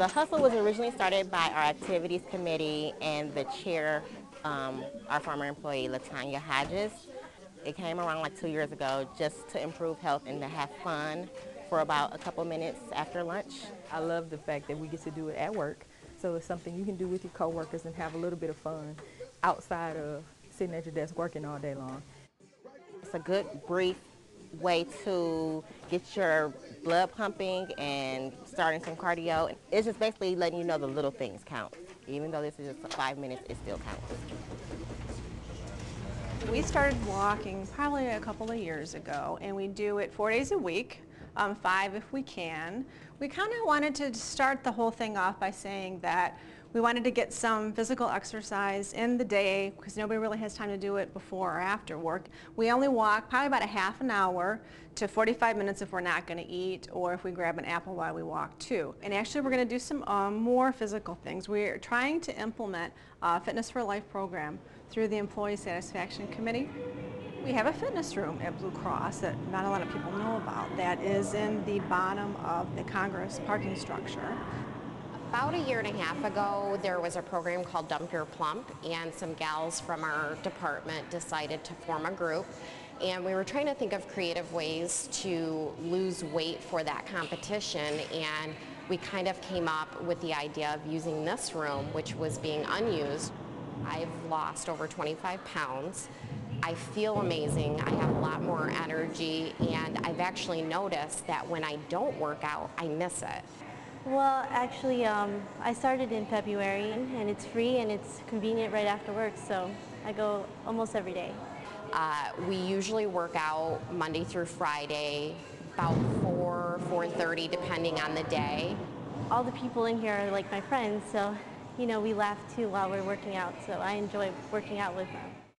The hustle was originally started by our activities committee and the chair, um, our former employee, Latanya Hodges. It came around like two years ago just to improve health and to have fun for about a couple minutes after lunch. I love the fact that we get to do it at work. So it's something you can do with your coworkers and have a little bit of fun outside of sitting at your desk working all day long. It's a good brief way to get your blood pumping and starting some cardio. It's just basically letting you know the little things count. Even though this is just five minutes, it still counts. We started walking probably a couple of years ago and we do it four days a week, um, five if we can. We kind of wanted to start the whole thing off by saying that we wanted to get some physical exercise in the day because nobody really has time to do it before or after work. We only walk probably about a half an hour to 45 minutes if we're not going to eat or if we grab an apple while we walk too. And actually we're going to do some um, more physical things. We're trying to implement a Fitness for Life program through the Employee Satisfaction Committee. We have a fitness room at Blue Cross that not a lot of people know about that is in the bottom of the Congress parking structure. About a year and a half ago, there was a program called Dump Your Plump, and some gals from our department decided to form a group. And we were trying to think of creative ways to lose weight for that competition, and we kind of came up with the idea of using this room, which was being unused. I've lost over 25 pounds. I feel amazing. I have a lot more energy, and I've actually noticed that when I don't work out, I miss it. Well, actually, um, I started in February, and it's free and it's convenient right after work, so I go almost every day. Uh, we usually work out Monday through Friday, about 4, 4.30, depending on the day. All the people in here are like my friends, so, you know, we laugh too while we're working out, so I enjoy working out with them.